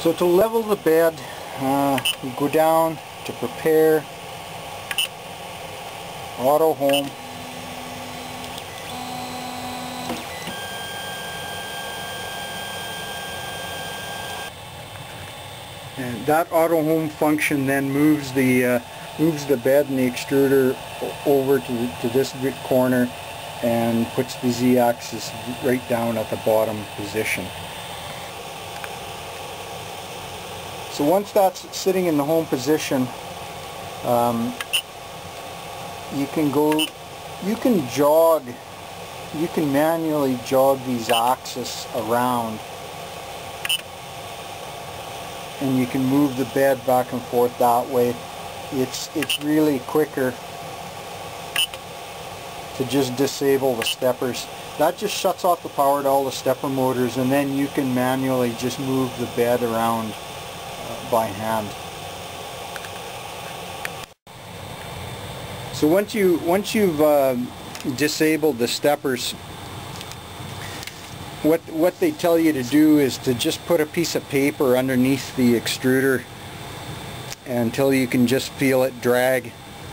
So to level the bed, uh, you go down to prepare, auto home, and that auto home function then moves the uh, moves the bed and the extruder over to, to this corner and puts the z-axis right down at the bottom position. So once that's sitting in the home position, um, you can go, you can jog, you can manually jog these axes around and you can move the bed back and forth that way. It's, it's really quicker to just disable the steppers. That just shuts off the power to all the stepper motors and then you can manually just move the bed around by hand. So once you once you've uh, disabled the steppers, what what they tell you to do is to just put a piece of paper underneath the extruder until you can just feel it drag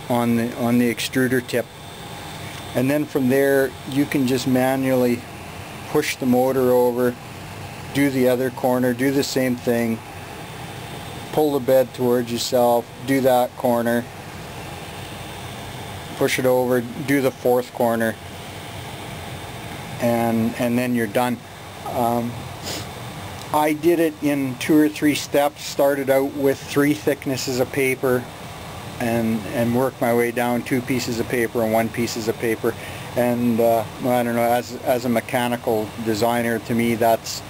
on the on the extruder tip, and then from there you can just manually push the motor over, do the other corner, do the same thing, pull the bed towards yourself, do that corner, push it over, do the fourth corner, and, and then you're done. Um, I did it in two or three steps, started out with three thicknesses of paper and, and worked my way down two pieces of paper and one pieces of paper. And uh, I don't know, as, as a mechanical designer, to me that's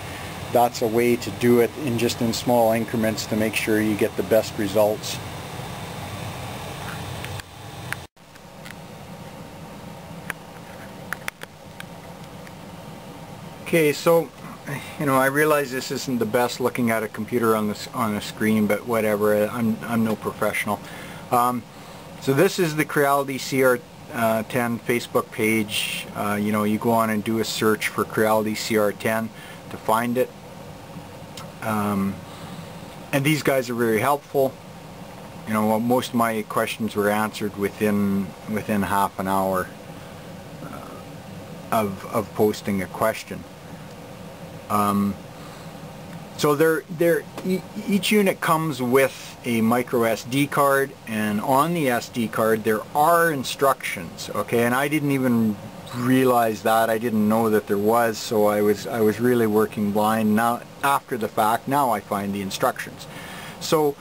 that's a way to do it in just in small increments to make sure you get the best results. Okay, so you know I realize this isn't the best looking at a computer on the on a screen, but whatever. I'm I'm no professional. Um, so this is the Creality CR10 uh, Facebook page. Uh, you know, you go on and do a search for Creality CR10 to find it. Um, and these guys are very helpful. You know, most of my questions were answered within within half an hour uh, of of posting a question. Um, so they're, they're, each unit comes with a micro SD card and on the SD card there are instructions okay and I didn't even realize that. I didn't know that there was so I was I was really working blind now after the fact. Now I find the instructions. So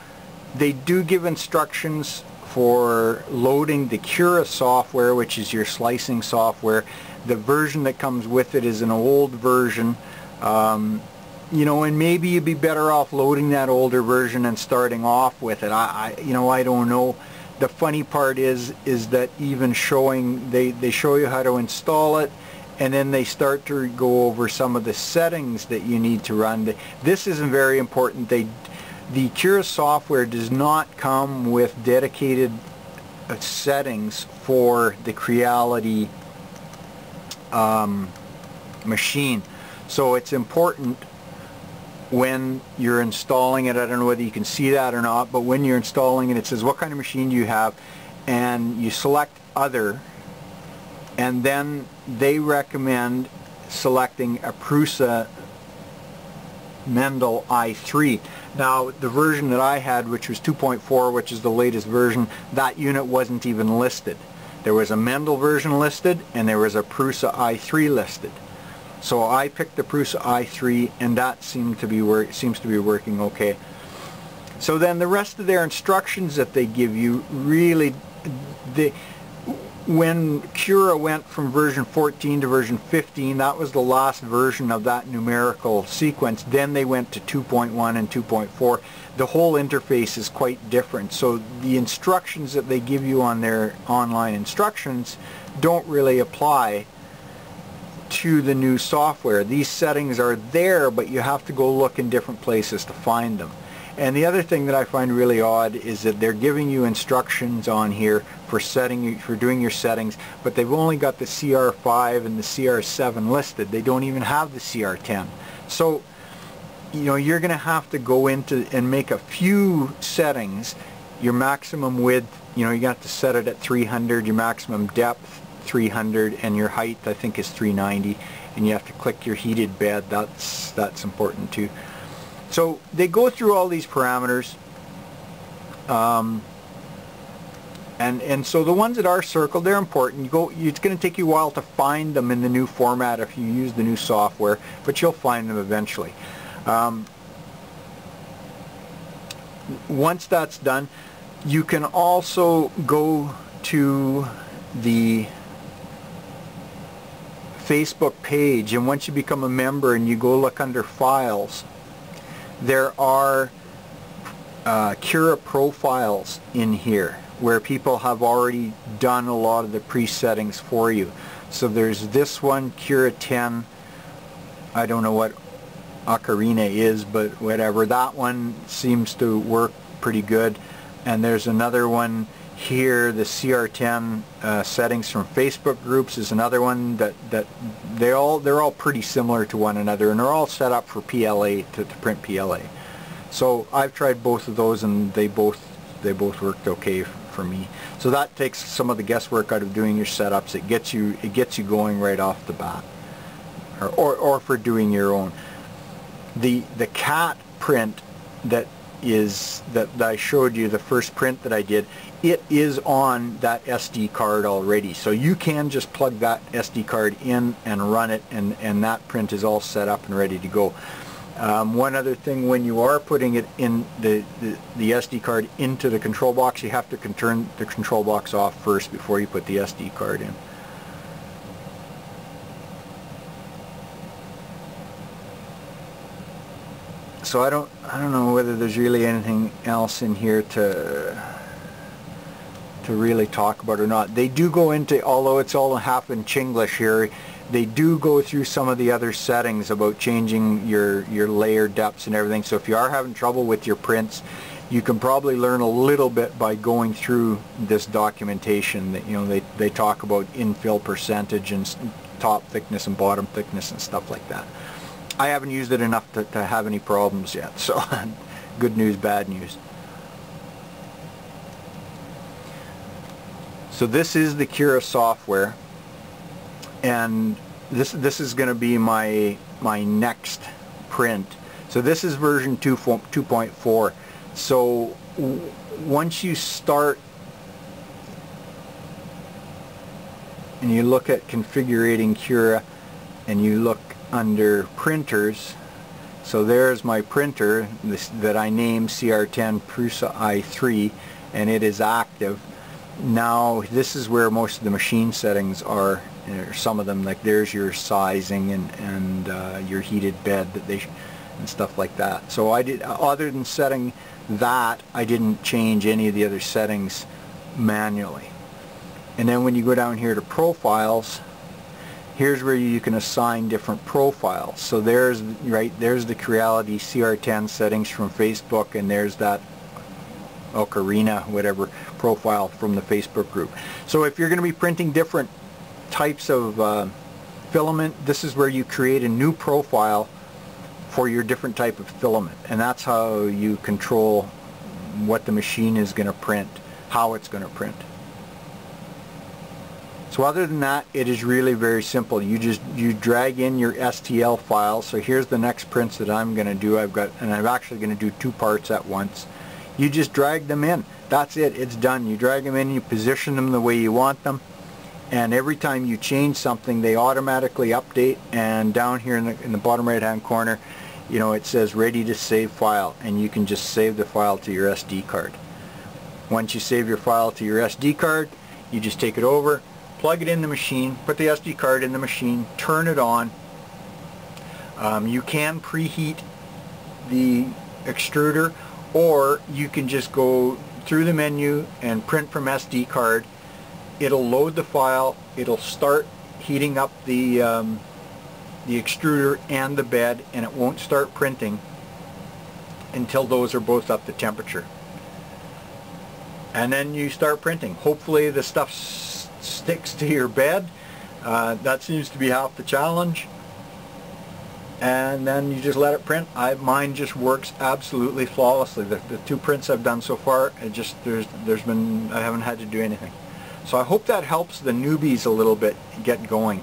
they do give instructions for loading the Cura software which is your slicing software. The version that comes with it is an old version. Um, you know, and maybe you'd be better off loading that older version and starting off with it. I, I you know, I don't know. The funny part is, is that even showing, they, they show you how to install it, and then they start to go over some of the settings that you need to run. This isn't very important. They, the Cura software does not come with dedicated uh, settings for the Creality um, machine. So it's important when you're installing it, I don't know whether you can see that or not, but when you're installing it, it says what kind of machine do you have, and you select other, and then they recommend selecting a Prusa Mendel i3. Now the version that I had, which was 2.4, which is the latest version, that unit wasn't even listed. There was a Mendel version listed, and there was a Prusa i3 listed. So I picked the Prusa i3 and that seemed to be seems to be working okay. So then the rest of their instructions that they give you really they when Cura went from version 14 to version 15, that was the last version of that numerical sequence. Then they went to 2.1 and 2.4. The whole interface is quite different. So the instructions that they give you on their online instructions don't really apply to the new software. These settings are there, but you have to go look in different places to find them. And the other thing that I find really odd is that they're giving you instructions on here for setting you for doing your settings, but they've only got the CR5 and the CR7 listed. They don't even have the CR10. So you know, you're going to have to go into and make a few settings. Your maximum width, you know, you got to set it at 300, your maximum depth 300, and your height I think is 390, and you have to click your heated bed. That's that's important too. So they go through all these parameters. Um, and and so the ones that are circled, they're important. You go, it's going to take you a while to find them in the new format if you use the new software, but you'll find them eventually. Um, once that's done, you can also go to the Facebook page, and once you become a member and you go look under Files, there are uh, Cura profiles in here where people have already done a lot of the pre-settings for you. So there's this one, Cura 10. I don't know what Ocarina is, but whatever. That one seems to work pretty good. And there's another one here, the CR10 uh, settings from Facebook groups is another one that, that they all, they're all pretty similar to one another and they're all set up for PLA, to, to print PLA. So I've tried both of those and they both, they both worked okay for me. So that takes some of the guesswork out of doing your setups. It gets you, it gets you going right off the bat. Or, or, or for doing your own. The, the cat print that is that, I showed you, the first print that I did, it is on that SD card already. So you can just plug that SD card in and run it and, and that print is all set up and ready to go. Um, one other thing, when you are putting it in the, the, the, SD card into the control box, you have to turn the control box off first before you put the SD card in. So I don't, I don't know whether there's really anything else in here to to really talk about or not. They do go into, although it's all half in Chinglish here, they do go through some of the other settings about changing your, your layer depths and everything. So if you are having trouble with your prints, you can probably learn a little bit by going through this documentation that, you know, they, they talk about infill percentage and top thickness and bottom thickness and stuff like that. I haven't used it enough to, to have any problems yet, so good news, bad news. So this is the Cura software and this this is going to be my my next print. So this is version 2 2.4. So once you start and you look at configuring Cura and you look under printers. So there's my printer this, that I named CR10 Prusa i3 and it is active. Now this is where most of the machine settings are or some of them like there's your sizing and and uh, your heated bed that they and stuff like that. So I did other than setting that I didn't change any of the other settings manually. And then when you go down here to profiles here's where you can assign different profiles so there's right there's the Creality CR10 settings from Facebook and there's that Ocarina, whatever profile from the Facebook group. So if you're going to be printing different types of uh, filament, this is where you create a new profile for your different type of filament. And that's how you control what the machine is going to print, how it's going to print. So other than that, it is really very simple. You just you drag in your STL file. So here's the next prints that I'm going to do. I've got, and I'm actually going to do two parts at once. You just drag them in. That's it. It's done. You drag them in, you position them the way you want them, and every time you change something, they automatically update, and down here in the, in the bottom right-hand corner, you know, it says ready to save file, and you can just save the file to your SD card. Once you save your file to your SD card, you just take it over, plug it in the machine, put the SD card in the machine, turn it on. Um, you can preheat the extruder or you can just go through the menu and print from SD card. It'll load the file, it'll start heating up the, um, the extruder and the bed and it won't start printing until those are both up to temperature. And then you start printing. Hopefully the stuff sticks to your bed. Uh, that seems to be half the challenge. and then you just let it print. I, mine just works absolutely flawlessly. The, the two prints I've done so far, it just there's there's been I haven't had to do anything. So I hope that helps the newbies a little bit get going.